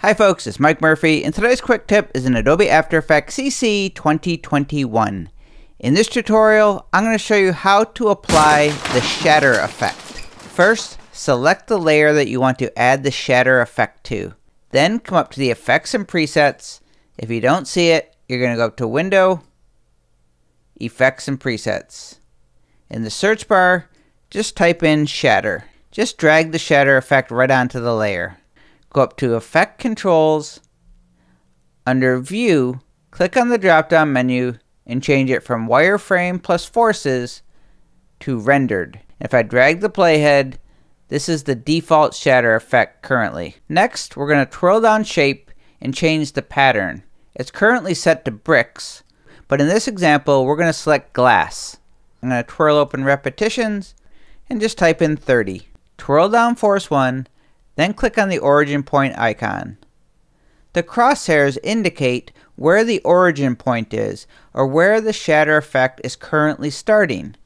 Hi folks, it's Mike Murphy, and today's quick tip is in Adobe After Effects CC 2021. In this tutorial, I'm going to show you how to apply the shatter effect. First, select the layer that you want to add the shatter effect to. Then come up to the effects and presets. If you don't see it, you're going to go up to Window, Effects and Presets. In the search bar, just type in shatter. Just drag the shatter effect right onto the layer. Go up to Effect Controls. Under View, click on the drop down menu and change it from Wireframe plus Forces to Rendered. If I drag the playhead, this is the default shatter effect currently. Next, we're going to twirl down shape and change the pattern. It's currently set to bricks, but in this example, we're going to select glass. I'm going to twirl open repetitions and just type in 30. Twirl down force 1 then click on the origin point icon. The crosshairs indicate where the origin point is, or where the shatter effect is currently starting.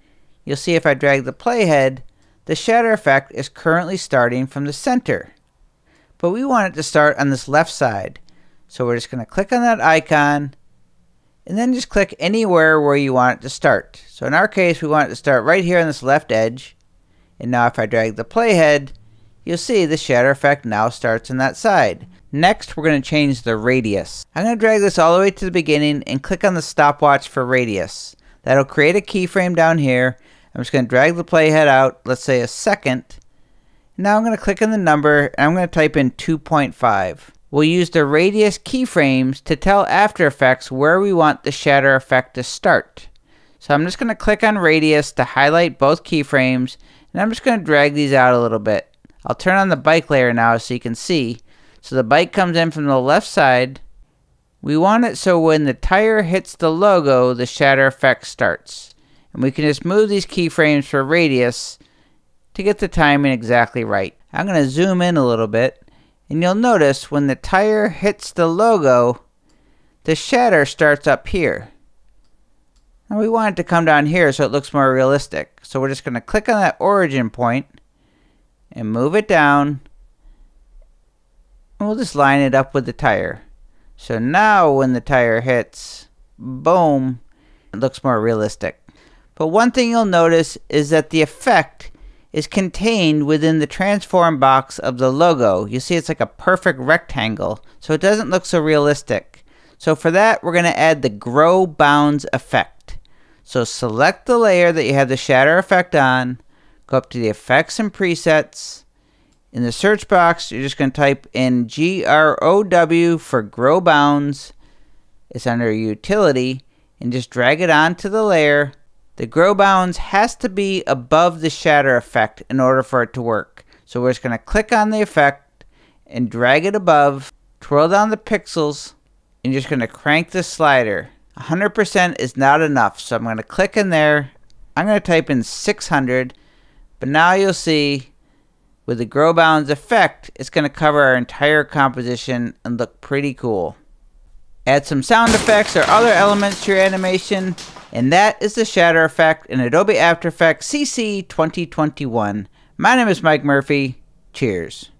You'll see if I drag the playhead, the shatter effect is currently starting from the center. But we want it to start on this left side. So we're just going to click on that icon, and then just click anywhere where you want it to start. So in our case, we want it to start right here on this left edge. And now if I drag the playhead, you'll see the shatter effect now starts on that side. Next, we're going to change the radius. I'm going to drag this all the way to the beginning and click on the stopwatch for radius. That'll create a keyframe down here. I'm just going to drag the playhead out, let's say a second. Now I'm going to click on the number and I'm going to type in 2.5. We'll use the radius keyframes to tell After Effects where we want the shatter effect to start. So I'm just going to click on radius to highlight both keyframes and I'm just going to drag these out a little bit. I'll turn on the bike layer now so you can see. So the bike comes in from the left side. We want it so when the tire hits the logo, the shatter effect starts. And we can just move these keyframes for radius to get the timing exactly right. I'm going to zoom in a little bit. And you'll notice when the tire hits the logo, the shatter starts up here. And we want it to come down here so it looks more realistic. So we're just going to click on that origin point and move it down. We'll just line it up with the tire. So now when the tire hits, boom, it looks more realistic. But one thing you'll notice is that the effect is contained within the transform box of the logo. You see it's like a perfect rectangle, so it doesn't look so realistic. So for that, we're going to add the grow bounds effect. So select the layer that you have the shatter effect on, Go up to the effects and presets. In the search box, you're just going to type in GROW for grow bounds. It's under utility and just drag it onto the layer. The grow bounds has to be above the shatter effect in order for it to work. So we're just going to click on the effect and drag it above, twirl down the pixels, and just going to crank the slider. 100% is not enough, so I'm going to click in there. I'm going to type in 600 but now you'll see with the grow bounds effect, it's going to cover our entire composition and look pretty cool. Add some sound effects or other elements to your animation, and that is the shatter effect in Adobe After Effects CC 2021. My name is Mike Murphy. Cheers.